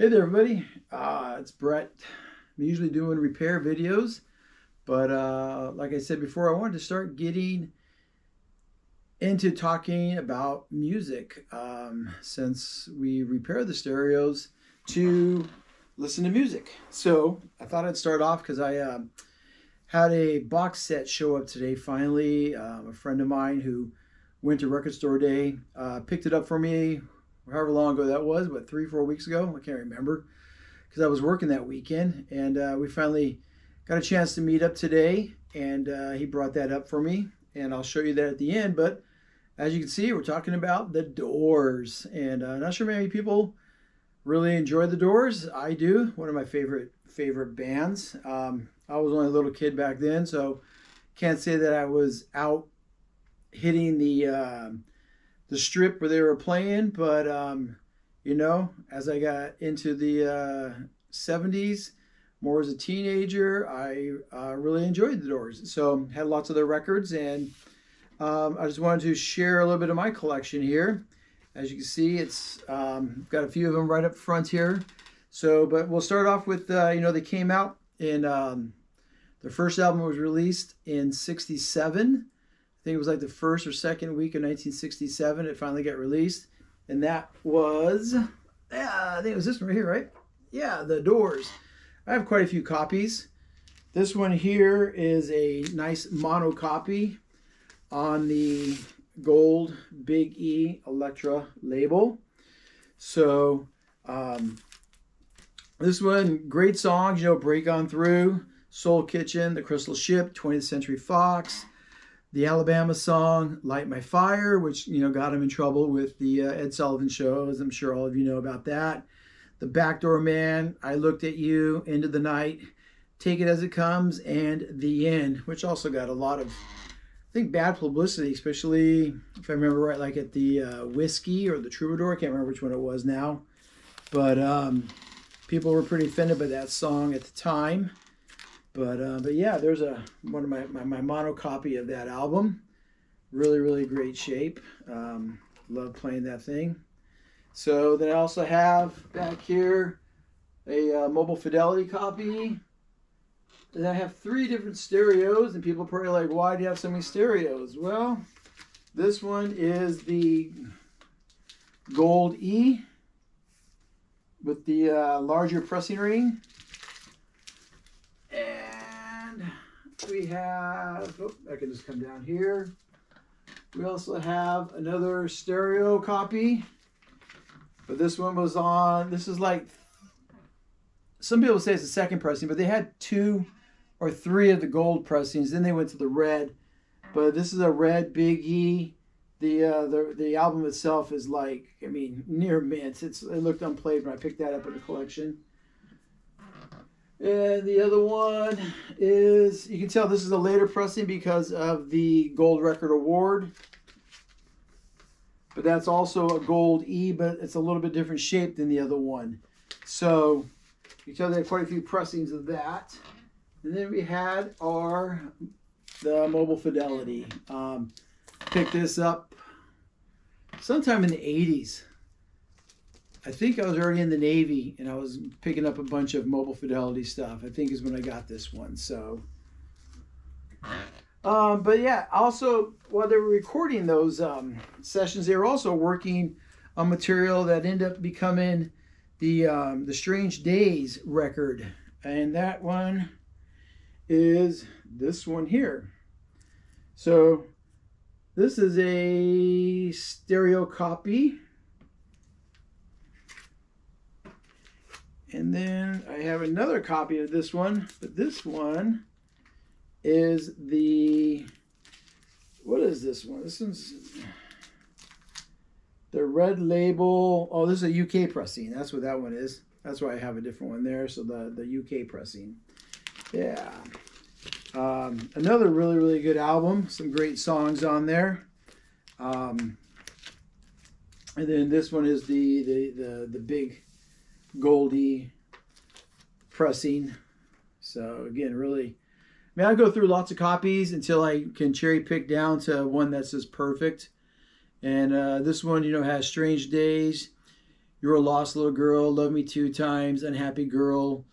Hey there, everybody. Uh, it's Brett. I'm usually doing repair videos, but uh, like I said before, I wanted to start getting into talking about music um, since we repair the stereos to listen to music. So I thought I'd start off because I uh, had a box set show up today. Finally, um, a friend of mine who went to record store day uh, picked it up for me however long ago that was, but three, four weeks ago. I can't remember because I was working that weekend. And uh, we finally got a chance to meet up today. And uh, he brought that up for me. And I'll show you that at the end. But as you can see, we're talking about the doors. And uh, not sure many people really enjoy the doors. I do. One of my favorite favorite bands. Um, I was only a little kid back then, so can't say that I was out hitting the um, the strip where they were playing, but um, you know, as I got into the uh, 70s, more as a teenager, I uh, really enjoyed the Doors. So had lots of their records, and um, I just wanted to share a little bit of my collection here. As you can see, it's um, got a few of them right up front here. So, but we'll start off with uh, you know they came out in um, their first album was released in '67 I think it was like the first or second week of 1967. It finally got released, and that was yeah, I think it was this one right here, right? Yeah, The Doors. I have quite a few copies. This one here is a nice mono copy on the gold Big E Elektra label. So um, this one, great songs, you know, Break On Through, Soul Kitchen, The Crystal Ship, 20th Century Fox, the Alabama song "Light My Fire," which you know got him in trouble with the uh, Ed Sullivan Show, as I'm sure all of you know about that. The Backdoor Man, "I Looked at You," "Into the Night," "Take It as It Comes," and "The End," which also got a lot of, I think, bad publicity, especially if I remember right, like at the uh, Whisky or the Troubadour. I can't remember which one it was now, but um, people were pretty offended by that song at the time. But uh, but yeah, there's a one of my, my, my mono copy of that album. Really, really great shape. Um, love playing that thing. So then I also have back here a uh, mobile fidelity copy. And I have three different stereos, and people are probably like, why do you have so many stereos? Well, this one is the Gold E with the uh, larger pressing ring. We have, oh, I can just come down here. We also have another stereo copy. But this one was on, this is like, some people say it's the second pressing, but they had two or three of the gold pressings. Then they went to the red. But this is a red Big E. The, uh, the the album itself is like, I mean, near mint. It's it looked unplayed when I picked that up in the collection. And the other one is, you can tell this is a later pressing because of the Gold Record Award. But that's also a gold E, but it's a little bit different shape than the other one. So you tell they have quite a few pressings of that. And then we had our, the Mobile Fidelity. Um, picked this up sometime in the 80s. I think I was already in the Navy and I was picking up a bunch of mobile fidelity stuff. I think is when I got this one. So, um, but yeah, also while they were recording those um, sessions, they were also working on material that ended up becoming the um, the Strange Days record, and that one is this one here. So this is a stereo copy And then I have another copy of this one, but this one is the, what is this one? This one's the red label. Oh, this is a UK pressing. That's what that one is. That's why I have a different one there. So the, the UK pressing. Yeah. Um, another really, really good album. Some great songs on there. Um, and then this one is the, the, the, the big Goldie pressing. So again, really, I mean, I go through lots of copies until I can cherry pick down to one that's just perfect. And uh, this one, you know, has Strange Days. You're a Lost Little Girl, Love Me Two Times, Unhappy Girl,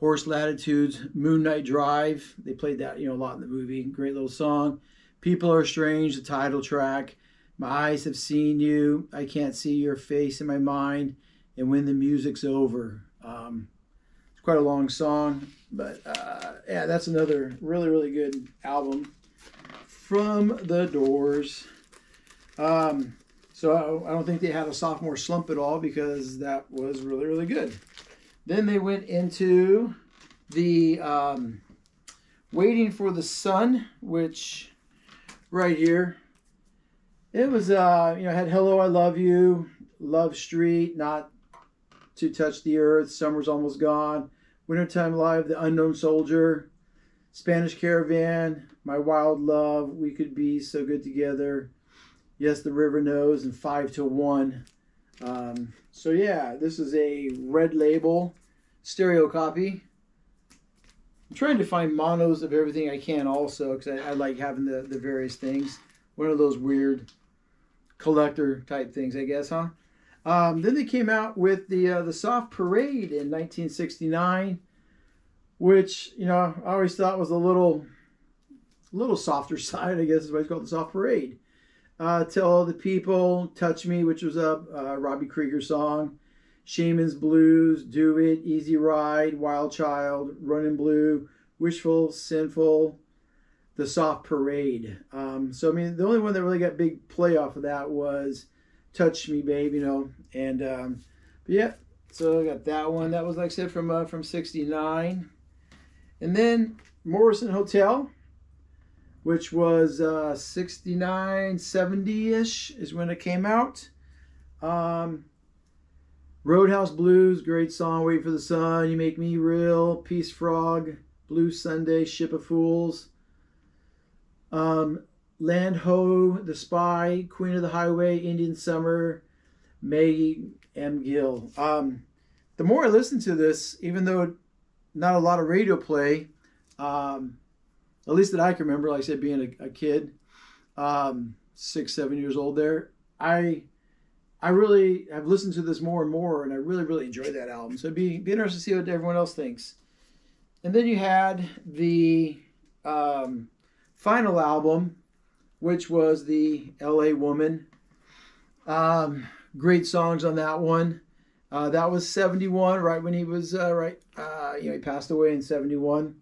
Horse Latitudes, Moonlight Drive. They played that, you know, a lot in the movie. Great little song. People Are Strange, the title track. My eyes have seen you. I can't see your face in my mind. And when the music's over. Um, it's quite a long song, but uh, yeah, that's another really, really good album from the Doors. Um, so I, don't think they had a sophomore slump at all because that was really, really good. Then they went into the um, Waiting for the Sun, which right here, it was, uh, you know, had Hello, I Love You, Love Street, Not to Touch the Earth, Summer's Almost Gone, Wintertime Love, The Unknown Soldier, Spanish Caravan, My Wild Love, We Could Be So Good Together, Yes, The River Knows, and Five to One. Um, so yeah, this is a red label stereo copy. I'm trying to find monos of everything I can also because I, I, like having the, the various things. One of those weird collector type things, I guess, huh? Um, then they came out with the uh, the Soft Parade in 1969, which you know I always thought was a little little softer side, I guess is why it's called the Soft Parade. Uh, Tell the People, Touch Me, which was a uh, Robbie Krieger song. Shaman's Blues, Do It, Easy Ride, Wild Child, Running Blue, Wishful, Sinful, The Soft Parade. Um, so, I mean, the only one that really got big play off of that was Touch Me, Babe, you know. And, um, but yeah, so I got that one. That was, like I said, from, uh, from 69. And then Morrison Hotel, which was uh, 69, 70 ish is when it came out. Um, Roadhouse Blues, great song. Wait for the Sun, You Make Me Real, Peace Frog, Blue Sunday, Ship of Fools. Um, Land Ho, The Spy, Queen of the Highway, Indian Summer, Maggie M'Gill. Um, the more I listen to this, even though not a lot of radio play, um, at least that I can remember, like I said, being a, a kid, um, six, seven years old there, I I really have listened to this more and more, and I really, really enjoy that album. So it'd be, be interesting to see what everyone else thinks. And then you had the um, final album, which was the L.A. Woman. Um, great songs on that one. Uh, that was 71, right when he was, uh, right, uh, you know, he passed away in 71.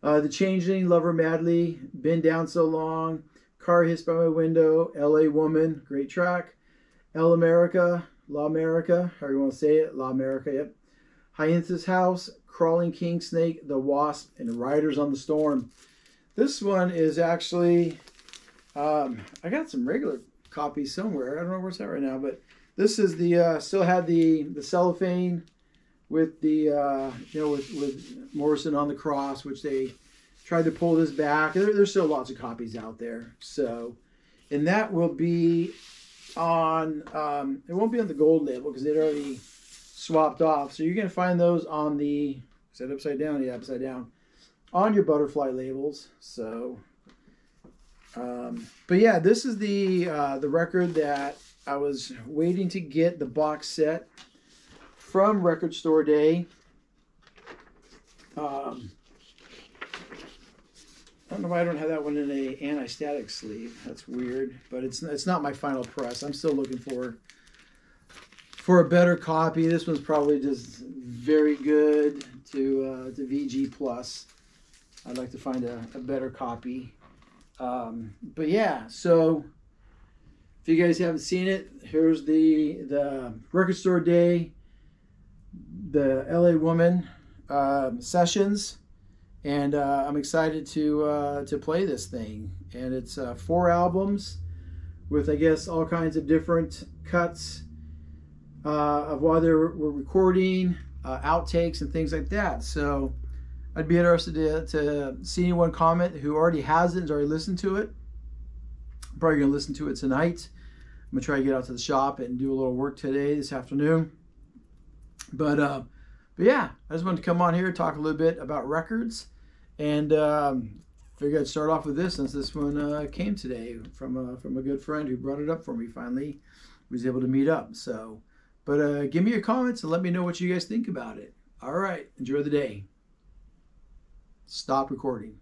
Uh, the Changeling, Love Her Madly, Been Down So Long, Cars Hiss by My Window, L.A. Woman, great track. El America, La America, however you want to say it, La America, yep. Hyacinth's House, Crawling King Snake, The Wasp, and Riders on the Storm. This one is actually, um, I got some regular copies somewhere. I don't know where it's at right now, but this is the, uh, still had the, the cellophane with the, uh, you know, with, with Morrison on the cross, which they tried to pull this back. There, there's still lots of copies out there. So, and that will be on um, it won't be on the gold label because they'd already swapped off. So you're gonna find those on the that upside down? Yeah, upside down on your butterfly labels. So, um, but yeah, this is the uh, the record that I was waiting to get the box set from Record Store Day. Um, I don't know why I don't have that one in a anti-static sleeve. That's weird, but it's it's not my final press. I'm still looking for for a better copy. This one's probably just very good to uh, to VG plus. I'd like to find a, a better copy. Um, but yeah, so if you guys haven't seen it, here's the the record store day, the LA Woman uh, sessions and uh, I'm excited to uh, to play this thing. And it's uh, four albums with, I guess, all kinds of different cuts uh, of while they were recording, uh, outtakes, and things like that. So I'd be interested to, to see anyone comment who already has it and already listened to it. I'm probably gonna listen to it tonight. I'm gonna try to get out to the shop and do a little work today, this afternoon. But uh, but yeah, I just wanted to come on here talk a little bit about records and um, figured I'd start off with this since this one uh, came today from a, from a good friend who brought it up for me finally. was able to meet up. So But uh, give me your comments and let me know what you guys think about it. All right. Enjoy the day. Stop recording.